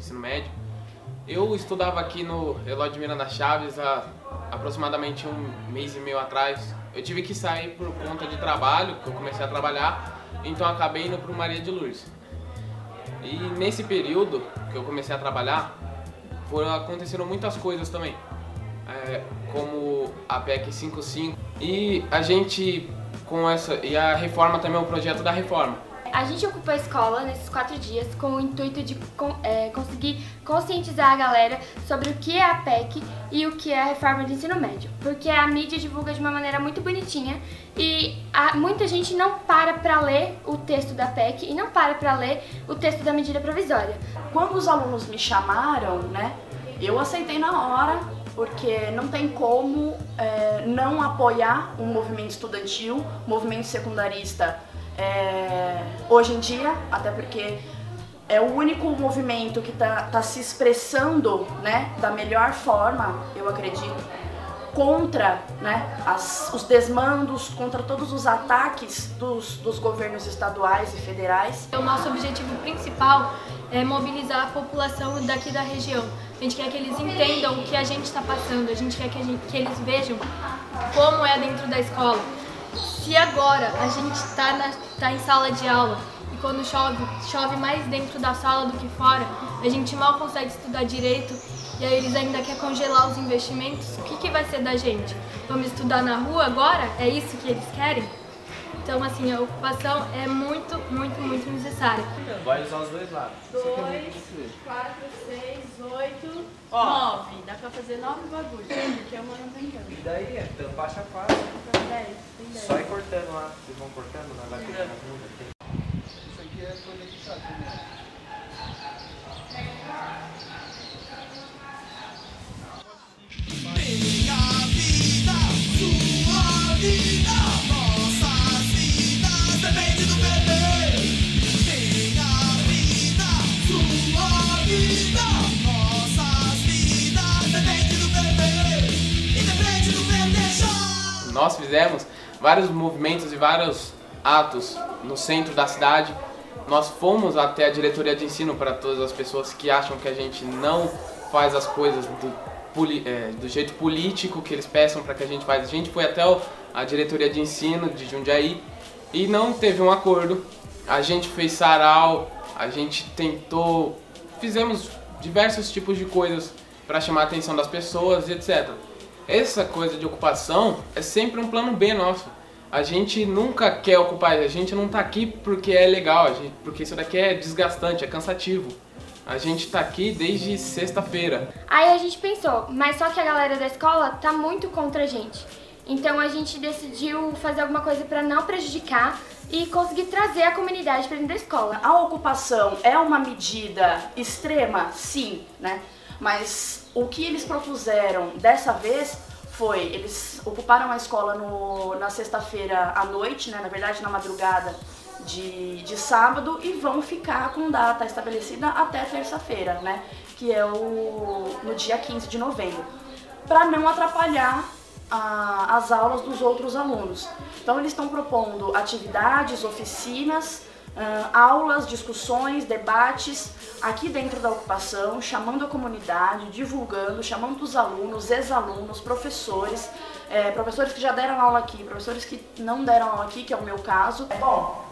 ensino médio. Eu estudava aqui no de Miranda Chaves há aproximadamente um mês e meio atrás. Eu tive que sair por conta de trabalho, que eu comecei a trabalhar, então acabei indo para o Maria de Lourdes. E nesse período que eu comecei a trabalhar, foram, aconteceram muitas coisas também, é, como a PEC 55 e a gente com essa e a reforma também o projeto da reforma. A gente ocupou a escola nesses quatro dias com o intuito de é, conseguir conscientizar a galera sobre o que é a PEC e o que é a reforma do ensino médio, porque a mídia divulga de uma maneira muito bonitinha e a, muita gente não para para ler o texto da PEC e não para para ler o texto da medida provisória. Quando os alunos me chamaram, né, eu aceitei na hora, porque não tem como é, não apoiar um movimento estudantil, movimento secundarista é, hoje em dia, até porque é o único movimento que está tá se expressando né, da melhor forma, eu acredito, contra né, as, os desmandos, contra todos os ataques dos, dos governos estaduais e federais. O nosso objetivo principal é mobilizar a população daqui da região. A gente quer que eles entendam o que a gente está passando, a gente quer que, gente, que eles vejam como é dentro da escola. Se agora a gente está tá em sala de aula e quando chove, chove mais dentro da sala do que fora, a gente mal consegue estudar direito e aí eles ainda querem congelar os investimentos, o que, que vai ser da gente? Vamos estudar na rua agora? É isso que eles querem? Então, assim, a ocupação é muito, muito, muito necessária. Vai usar os dois lados. 2, 4, 6, 8, 9. Dá pra fazer 9 bagulhos, porque é uma não tem tanto. E daí, é tampar a chapada. Então, 10, tem 10. Só ir cortando lá. Vocês vão cortando, não vai cortando as mudas. Isso aqui é sabe, né? Minha vida, sua vida, Nós fizemos vários movimentos e vários atos no centro da cidade. Nós fomos até a diretoria de ensino para todas as pessoas que acham que a gente não faz as coisas do, é, do jeito político que eles peçam para que a gente faz. A gente foi até a diretoria de ensino de Jundiaí e não teve um acordo. A gente fez sarau, a gente tentou, fizemos diversos tipos de coisas para chamar a atenção das pessoas e etc. Essa coisa de ocupação é sempre um plano B nosso. A gente nunca quer ocupar, a gente não tá aqui porque é legal, a gente- porque isso daqui é desgastante, é cansativo. A gente tá aqui desde sexta-feira. Aí a gente pensou, mas só que a galera da escola tá muito contra a gente. Então a gente decidiu fazer alguma coisa para não prejudicar e conseguir trazer a comunidade para dentro da escola. A ocupação é uma medida extrema? Sim, né? Mas o que eles propuseram dessa vez foi, eles ocuparam a escola no, na sexta-feira à noite, né? Na verdade, na madrugada de, de sábado e vão ficar com data estabelecida até terça-feira, né? Que é o no dia 15 de novembro, para não atrapalhar a- as aulas dos outros alunos. Então eles estão propondo atividades, oficinas, ah, aulas, discussões, debates aqui dentro da ocupação, chamando a comunidade, divulgando, chamando os alunos, ex-alunos, professores, eh, professores que já deram aula aqui, professores que não deram aula aqui, que é o meu caso. Bom,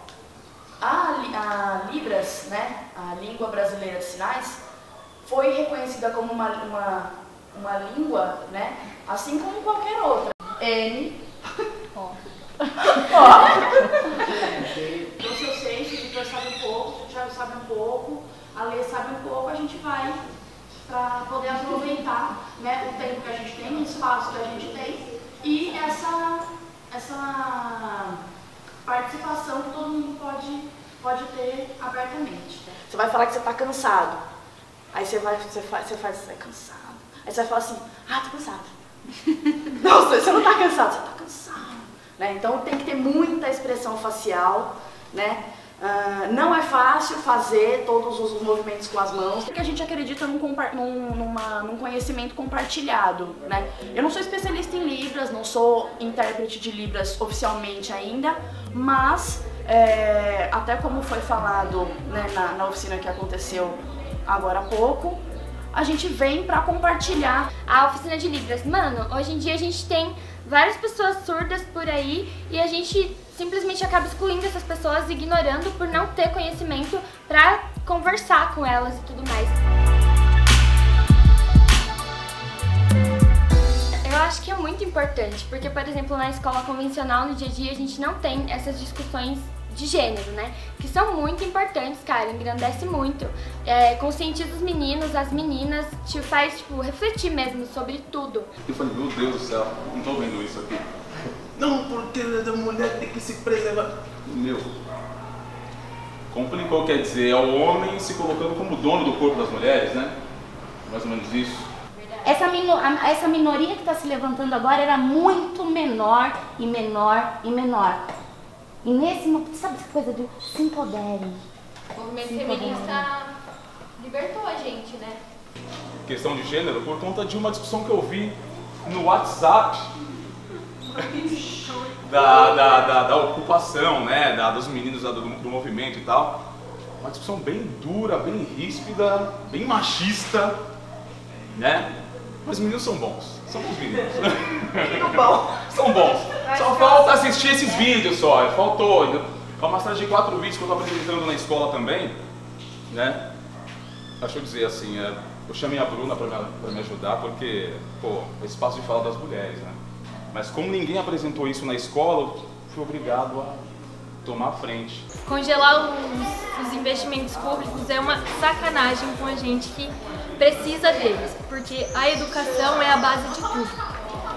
a, a Libras, né, a língua brasileira de sinais, foi reconhecida como uma, uma, uma língua, né, assim como qualquer outra. N. Ó. Então, se eu sei, se o Vitor sabe um pouco, se o Thiago sabe um pouco, a Lê sabe um pouco, a gente vai para poder aproveitar né, o tempo que a gente tem, o espaço que a gente tem e essa, essa participação que todo mundo pode, pode ter abertamente. Você vai falar que você está cansado. Aí você vai, você faz, você faz, você é cansado. Aí você vai falar assim, ah, tô cansado. não, você não tá cansado, você tá cansado. Né? Então tem que ter muita expressão facial, né? Ah, não é fácil fazer todos os movimentos com as mãos, porque a gente acredita num, num- numa- num conhecimento compartilhado, né? Eu não sou especialista em Libras, não sou intérprete de Libras oficialmente ainda, mas É, até como foi falado né, na, na oficina que aconteceu agora há pouco, a gente vem para compartilhar A oficina de Libras. Mano, hoje em dia a gente tem várias pessoas surdas por aí e a gente simplesmente acaba excluindo essas pessoas, ignorando por não ter conhecimento pra conversar com elas e tudo mais. Eu acho que é muito importante, porque, por exemplo, na escola convencional, no dia a dia, a gente não tem essas discussões de gênero, né? Que são muito importantes, cara, engrandece muito. É, conscientiza os meninos, as meninas, te faz, tipo, refletir mesmo sobre tudo. Eu falei, meu Deus do céu, não tô vendo isso aqui. Não, porque a mulher tem que se preservar. Meu. Complicou, quer dizer, é o homem se colocando como dono do corpo das mulheres, né? Mais ou menos isso. Essa, essa minoria que está se levantando agora era muito menor e menor e menor. E nesse mo- sabe essa coisa do se empoderem. O movimento feminista libertou a gente, né? Questão de gênero por conta de uma discussão que eu vi no WhatsApp da, da, da, da ocupação, né? Da, dos meninos da- do, do movimento e tal. Uma discussão bem dura, bem ríspida, bem machista, né? Mas os meninos são bons. São bons meninos. são bons. Só falta assistir esses vídeos só. Faltou. É uma série de quatro vídeos que eu tô apresentando na escola também, né? Deixa eu dizer assim, é, eu chamei a Bruna para me, pra me ajudar porque, pô, é espaço de fala das mulheres, né? Mas como ninguém apresentou isso na escola, fui obrigado a tomar frente. Congelar os, os investimentos públicos é uma sacanagem com a gente que precisa deles, porque a educação é a base de tudo.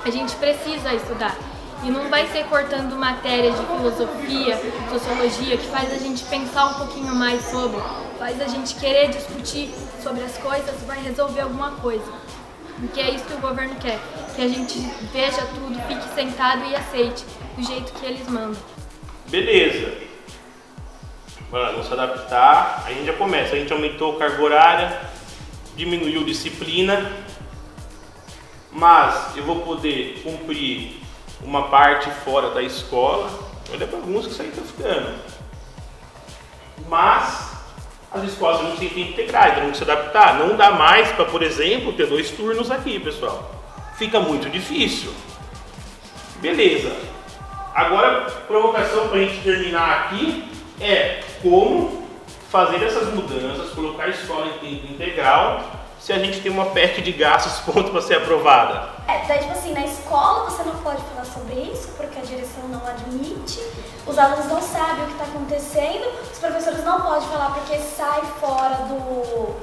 A gente precisa estudar. E não vai ser cortando matéria de filosofia, sociologia, que faz a gente pensar um pouquinho mais sobre, faz a gente querer discutir sobre as coisas, vai resolver alguma coisa. Porque é isso que o governo quer, que a gente veja tudo, fique sentado e aceite do jeito que eles mandam. Beleza. Mano, vamos se adaptar. A gente já começa. A gente aumentou a carga horária, diminuiu disciplina, mas eu vou poder cumprir uma parte fora da escola. Olha a bagunça que isso aí tá ficando. Mas as escolas não integral, então tem que se adaptar. Não dá mais para, por exemplo, ter dois turnos aqui, pessoal. Fica muito difícil. Beleza. Agora, provocação para a gente terminar aqui é como fazer essas mudanças, colocar a escola em tempo integral, se a gente tem uma PEC de gastos pronto para ser aprovada. É, daí, tipo assim, na escola você não pode falar sobre isso, porque a direção não admite, os alunos não sabem o que está acontecendo, os professores não podem falar porque sai fora do,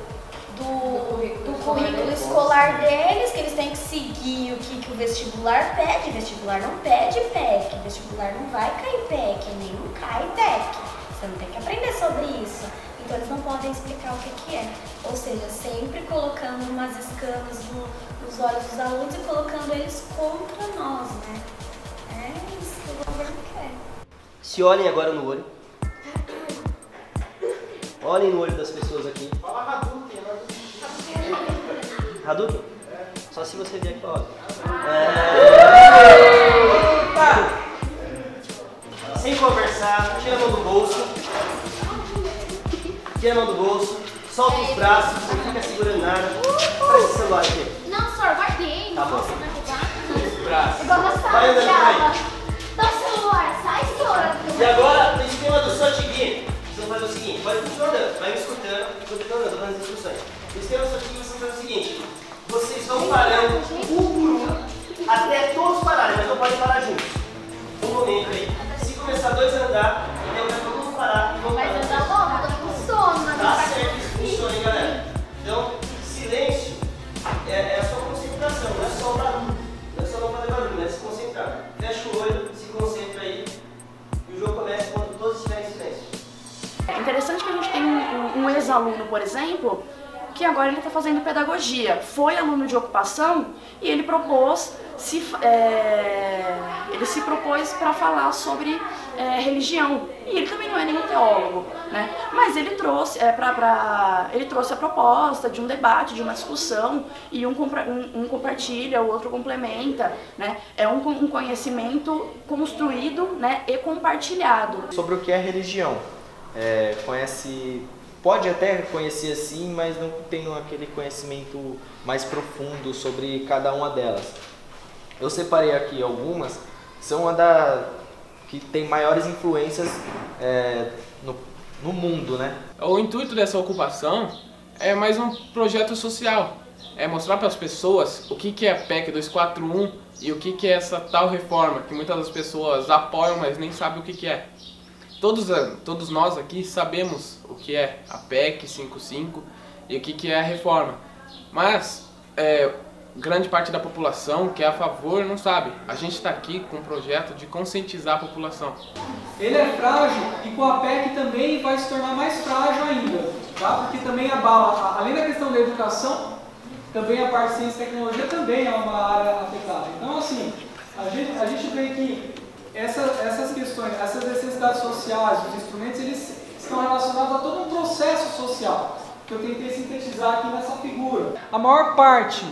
do, do currículo escolar deles, que eles têm que seguir o que, que o vestibular pede. Vestibular não pede PEC, vestibular não vai cair PEC, nem não cai PEC. Você não tem que aprender sobre isso. Eles não podem explicar o que, que é. Ou seja, sempre colocando umas escamas no- nos olhos dos alunos e colocando eles contra nós, né? É isso que o governo quer. Se olhem agora no olho. Olhem no olho das pessoas aqui. Hadouken? Só se você vier aqui, ó. É... Sem conversar, tira a mão do bolso. Tira a mão do bolso, solta os braços, não fica segurando nada. Traz esse celular aqui. Não, senhor, guardei. Tá bom. Nossa, vai roubar? Braço. Igual na Vai andando por aí. Dá o celular, sai, senhora. E agora, no esquema do Sotigui, vocês vão fazer o seguinte, vai continuar andando, vai me escutando, tô andando, dando as instruções. No esquema do Sotigui, vocês vão fazer o seguinte, vocês vão parando um por um, até todos pararem, mas não podem parar juntos. Um momento aí. Se começar dois a andar, então vai todo mundo parar e vão parar. Tá isso funciona, hein, galera? Então, silêncio é, é a concentração, não é só barulho. Não é só não fazer barulho, é se concentrar. Fecha o olho, se concentra aí. E o jogo começa quando todos estiverem em silêncio. É interessante que a gente tem um ex-aluno, por exemplo, que agora ele está fazendo pedagogia. Foi aluno de ocupação e ele propôs se, é, ele se propôs para falar sobre é, religião. E ele também não é nenhum teólogo, né? Mas ele trouxe, é, pra, pra- ele trouxe a proposta de um debate, de uma discussão, e um, um- um compartilha, o outro complementa, né? É um, um conhecimento construído né, e compartilhado. sobre o que é religião. É, conhece, pode até conhecer assim, mas não tem aquele conhecimento mais profundo sobre cada uma delas. Eu separei aqui algumas, são uma da que tem maiores influências é, no, no mundo, né? O intuito dessa ocupação é mais um projeto social. É mostrar para as pessoas o que, que é a PEC 241 e o que, que é essa tal reforma, que muitas das pessoas apoiam, mas nem sabem o que, que é. Todos, eh, todos nós aqui sabemos o que é a PEC 55 e o que, que é a reforma. Mas é, grande parte da população que é a favor não sabe. A gente está aqui com um projeto de conscientizar a população. Ele é frágil e com a PEC também vai se tornar mais frágil ainda, tá? Porque também abala, além da questão da educação, também a parte de ciência e tecnologia também é uma área afetada. Então, assim, a gente, a gente vê que essa, essas questões, essas necessidades sociais, os instrumentos, eles estão relacionados a todo um processo social que eu tentei sintetizar aqui nessa figura. A maior parte,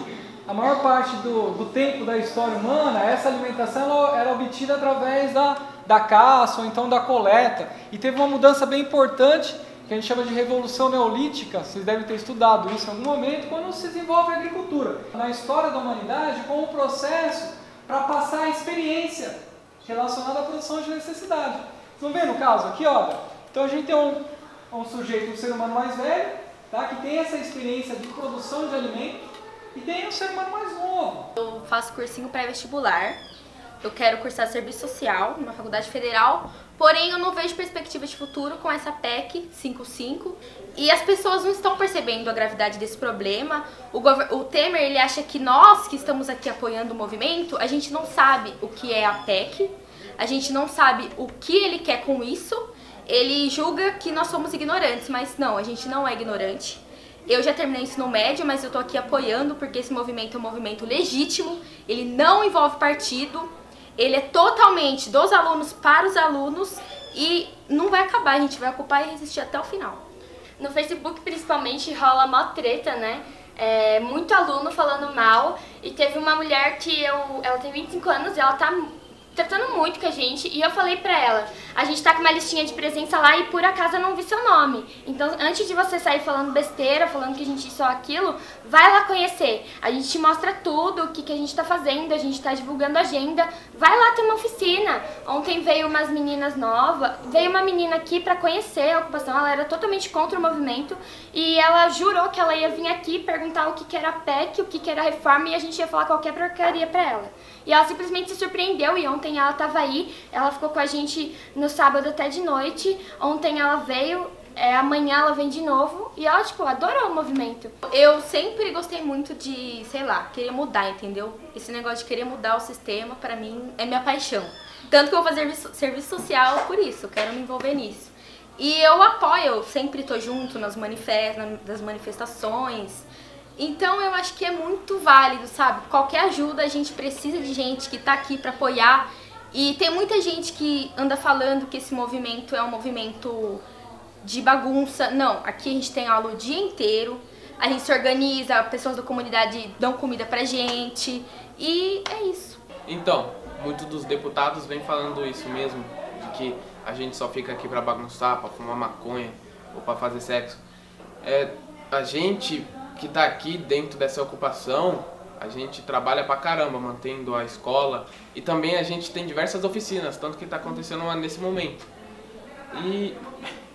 a maior parte do, do tempo da história humana, essa alimentação ela era obtida através da, da caça ou então da coleta. E teve uma mudança bem importante que a gente chama de revolução neolítica, vocês devem ter estudado isso em algum momento, quando se desenvolve a agricultura. Na história da humanidade, como um processo para passar a experiência relacionada à produção de necessidade. Vocês vão ver no caso aqui, olha. Então a gente tem um, um sujeito, um ser humano mais velho, tá, que tem essa experiência de produção de alimento, e tem um ser humano mais novo. Eu faço cursinho pré-vestibular. Eu quero cursar serviço social numa faculdade federal, porém eu não vejo perspectiva de futuro com essa PEC 55 e as pessoas não estão percebendo a gravidade desse problema. O, o Temer ele acha que nós que estamos aqui apoiando o movimento, a gente não sabe o que é a PEC, a gente não sabe o que ele quer com isso. Ele julga que nós somos ignorantes, mas não, a gente não é ignorante. Eu já terminei o ensino médio, mas eu tô aqui apoiando porque esse movimento é um movimento legítimo, ele não envolve partido, ele é totalmente dos alunos para os alunos e não vai acabar, a gente vai ocupar e resistir até o final. No Facebook, principalmente, rola mó treta, né? É, muito aluno falando mal. E teve uma mulher que eu, ela tem 25 anos e ela tá tratando muito com a gente. E eu falei pra ela, a gente tá com uma listinha de presença lá e por acaso eu não vi seu nome. Então, antes de você sair falando besteira, falando que a gente ou aquilo, vai lá conhecer. A gente te mostra tudo, o que, que a gente tá fazendo, a gente tá divulgando agenda. Vai lá ter uma oficina. Ontem veio umas meninas novas, veio uma menina aqui pra conhecer a ocupação, ela era totalmente contra o movimento e ela jurou que ela ia vir aqui perguntar o que, que era a PEC, o que, que era a reforma e a gente ia falar qualquer porcaria pra ela. E ela simplesmente se surpreendeu e ontem ela tava aí, ela ficou com a gente no sábado até de noite. Ontem ela veio, é, amanhã ela vem de novo e ela, tipo, adorou o movimento. Eu sempre gostei muito de, sei lá, querer mudar, entendeu? Esse negócio de querer mudar o sistema, pra mim, é minha paixão. Tanto que eu vou fazer serviço, social por isso, quero me envolver nisso. E eu apoio, sempre tô junto nas, manifest, nas manifestações. Então eu acho que é muito válido, sabe? Qualquer ajuda, a gente precisa de gente que tá aqui pra apoiar. E tem muita gente que anda falando que esse movimento é um movimento de bagunça. Não, aqui a gente tem aula o dia inteiro. A gente se organiza, pessoas da comunidade dão comida pra gente. E é isso. Então, muitos dos deputados vêm falando isso mesmo, de que a gente só fica aqui pra bagunçar, pra fumar maconha ou pra fazer sexo. É, a gente que tá aqui dentro dessa ocupação, a gente trabalha pra caramba mantendo a escola e também a gente tem diversas oficinas, tanto que tá acontecendo nesse momento. E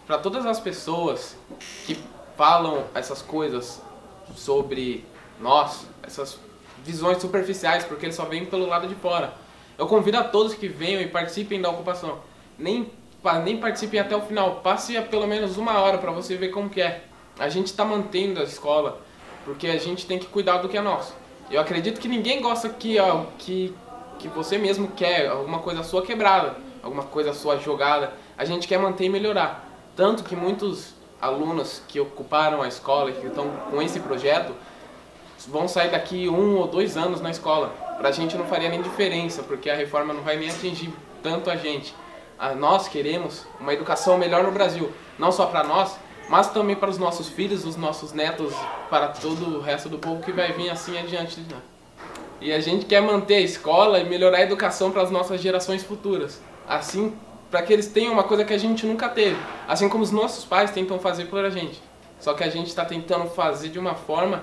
para todas as pessoas que falam essas coisas sobre nós, essas visões superficiais, porque eles só vêm pelo lado de fora. Eu convido a todos que venham e participem da ocupação. Nem, nem participem até o final, passe pelo menos uma hora para você ver como que é. A gente está mantendo a escola porque a gente tem que cuidar do que é nosso. Eu acredito que ninguém gosta que, que, que você mesmo quer alguma coisa sua quebrada, alguma coisa sua jogada. A gente quer manter e melhorar. Tanto que muitos alunos que ocuparam a escola e que estão com esse projeto vão sair daqui um ou dois anos na escola. Para a gente não faria nem diferença, porque a reforma não vai nem atingir tanto a gente. Nós queremos uma educação melhor no Brasil, não só para nós, mas também para os nossos filhos, os nossos netos, para todo o resto do povo que vai vir assim adiante. Né? E a gente quer manter a escola e melhorar a educação para as nossas gerações futuras. Assim, para que eles tenham uma coisa que a gente nunca teve. Assim como os nossos pais tentam fazer por a gente. Só que a gente está tentando fazer de uma forma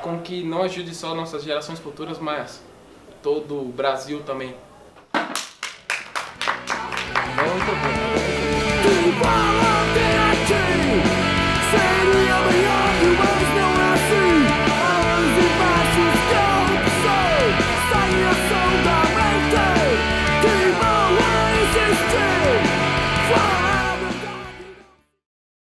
com que não ajude só nossas gerações futuras, mas todo o Brasil também. Muito bom.